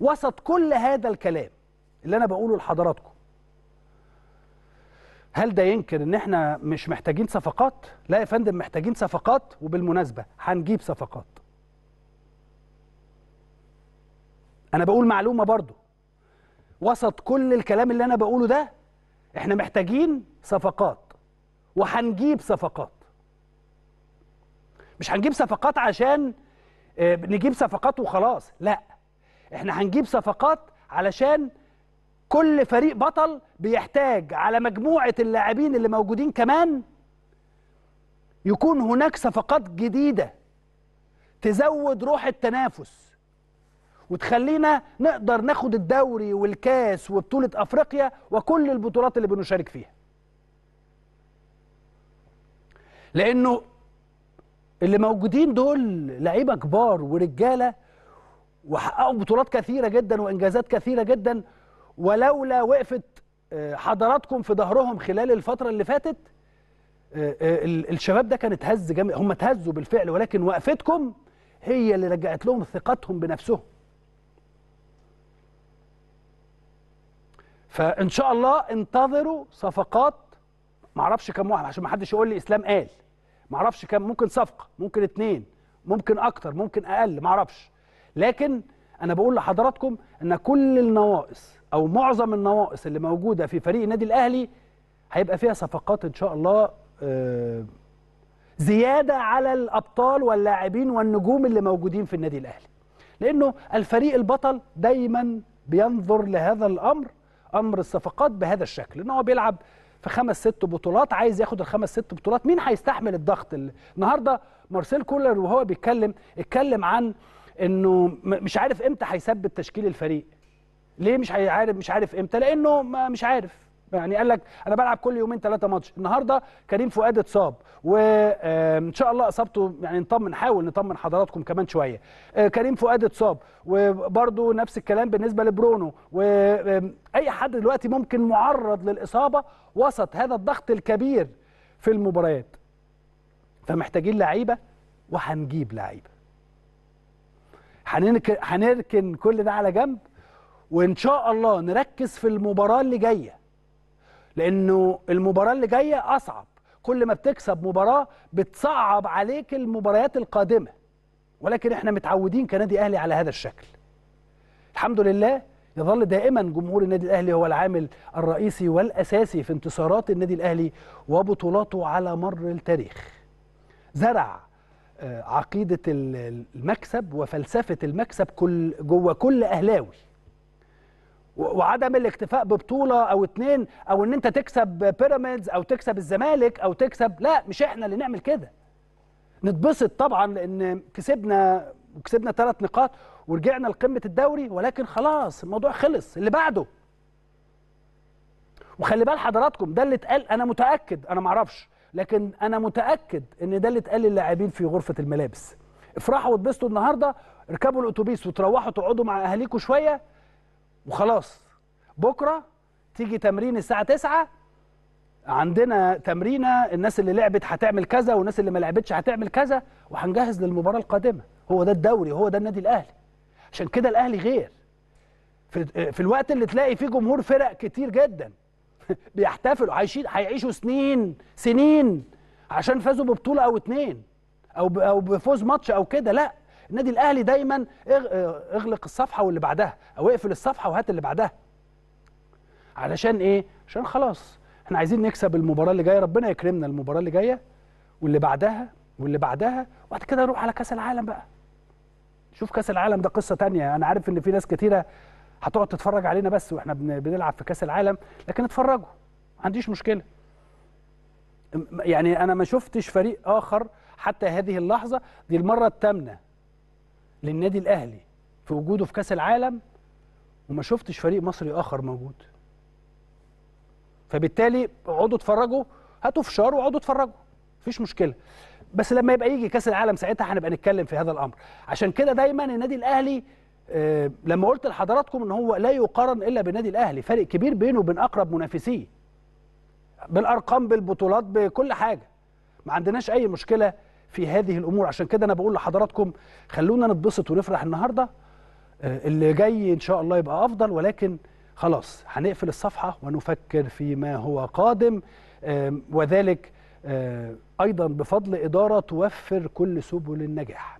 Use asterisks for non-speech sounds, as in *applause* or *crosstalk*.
وسط كل هذا الكلام اللي أنا بقوله لحضراتكم هل ده ينكر إن إحنا مش محتاجين صفقات؟ لا يا فندم محتاجين صفقات وبالمناسبة هنجيب صفقات. أنا بقول معلومة برضو وسط كل الكلام اللي أنا بقوله ده إحنا محتاجين صفقات وهنجيب صفقات. مش هنجيب صفقات عشان آه، نجيب صفقات وخلاص لا. إحنا هنجيب صفقات علشان كل فريق بطل بيحتاج على مجموعة اللاعبين اللي موجودين كمان يكون هناك صفقات جديدة تزود روح التنافس وتخلينا نقدر ناخد الدوري والكاس وبطولة أفريقيا وكل البطولات اللي بنشارك فيها. لأنه اللي موجودين دول لعيبة كبار ورجالة وحققوا بطولات كثيرة جدا وإنجازات كثيرة جدا. ولولا وقفت آه، حضراتكم في ظهرهم خلال الفترة اللي فاتت آه، آه، ال- الشباب ده كان اتهز جامد. هم اتهزوا بالفعل ولكن وقفتكم هي اللي رجعت لهم ثقتهم بنفسهم. فإن شاء الله انتظروا صفقات. معرفش كم واحد عشان ما حدش يقول لي إسلام قال. معرفش كم ممكن صفقة ممكن اتنين ممكن أكتر ممكن أقل معرفش لكن أنا بقول لحضراتكم إن كل النواقص أو معظم النواقص اللي موجودة في فريق النادي الأهلي هيبقى فيها صفقات إن شاء الله آه، زيادة على الأبطال واللاعبين والنجوم اللي موجودين في النادي الأهلي. لأنه الفريق البطل دايما بينظر لهذا الأمر أمر الصفقات بهذا الشكل إن هو بيلعب في خمس ست بطولات عايز ياخد الخمس ست بطولات مين هيستحمل الضغط ال- النهارده؟ مارسيل كولر وهو بيتكلم اتكلم عن إنه مش عارف إمتى هيثبت تشكيل الفريق. ليه مش عارف مش عارف إمتى؟ لأنه ما مش عارف. يعني قال لك أنا بلعب كل يومين ثلاثة ماتش. النهارده كريم فؤاد اتصاب. وان شاء الله إصابته يعني نطمن نحاول نطمن حضراتكم كمان شوية. آه، كريم فؤاد اتصاب. وبرده نفس الكلام بالنسبة لبرونو. واي حد دلوقتي ممكن معرض للإصابة وسط هذا الضغط الكبير في المباريات. فمحتاجين لعيبة وهنجيب لعيبة. هنركن كل ده على جنب وإن شاء الله نركز في المباراة اللي جاية. لأنه المباراة اللي جاية أصعب. كل ما بتكسب مباراة بتصعب عليك المباريات القادمة. ولكن إحنا متعودين كنادي أهلي على هذا الشكل. الحمد لله يظل دائما جمهور النادي الأهلي هو العامل الرئيسي والأساسي في انتصارات النادي الأهلي وبطولاته على مر التاريخ. زرع عقيدة ال- المكسب وفلسفة المكسب كل جوه كل أهلاوي. وعدم الاكتفاء ببطولة أو اتنين أو إن أنت تكسب بيراميدز أو تكسب الزمالك أو تكسب لا مش إحنا اللي نعمل كده. نتبسط طبعا لأن كسبنا وكسبنا ثلاث نقاط ورجعنا لقمة الدوري ولكن خلاص الموضوع خلص. اللي بعده وخلي بال حضراتكم ده اللي اتقال أنا متأكد أنا معرفش. لكن أنا متأكد إن ده اللي اتقال للاعبين في غرفة الملابس. افرحوا واتبسطوا النهارده اركبوا الأتوبيس وتروحوا تقعدوا مع اهاليكم شوية وخلاص. بكرة تيجي تمرين الساعة 9 عندنا تمرينة الناس اللي لعبت هتعمل كذا والناس اللي ما لعبتش هتعمل كذا وهنجهز للمباراة القادمة. هو ده الدوري هو ده النادي الأهلي. عشان كده الأهلي غير. في, في الوقت اللي تلاقي فيه جمهور فرق كتير جدا. *laughs* بيحتفلوا هيعيشوا سنين سنين عشان فازوا ببطولة أو اتنين أو أو بفوز ماتش أو كده لا. النادي الأهلي دايما اغ- اغلق الصفحة واللي بعدها أو اقفل الصفحة وهات اللي بعدها. علشان إيه؟ عشان خلاص إحنا عايزين نكسب المباراة اللي جاية ربنا يكرمنا المباراة اللي جاية واللي بعدها واللي بعدها وبعد كده نروح على كأس العالم بقى. شوف كأس العالم ده قصة تانية. أنا عارف إن في ناس كتيرة هتقعد تتفرج علينا بس وإحنا بن- بنلعب في كأس العالم لكن اتفرجوا ما عنديش مشكلة. يعني أنا ما شفتش فريق آخر حتى هذه اللحظة دي المرة الثامنه للنادي الأهلي في وجوده في كأس العالم وما شفتش فريق مصري آخر موجود. فبالتالي اقعدوا اتفرجوا هاتوا فشار واقعدوا اتفرجوا مفيش مشكلة. بس لما يبقى يجي كأس العالم ساعتها هنبقى نتكلم في هذا الأمر. عشان كده دايما النادي الأهلي لما قلت لحضراتكم إن هو لا يقارن إلا بالنادي الأهلي فرق كبير بينه وبين أقرب منافسيه. بالأرقام بالبطولات بكل حاجة. ما عندناش أي مشكلة في هذه الأمور. عشان كده أنا بقول لحضراتكم خلونا نتبسط ونفرح النهارده. آه، اللي جاي إن شاء الله يبقى أفضل ولكن خلاص هنقفل الصفحة ونفكر فيما هو قادم. وذلك آه، أيضا بفضل إدارة توفر كل سبل النجاح.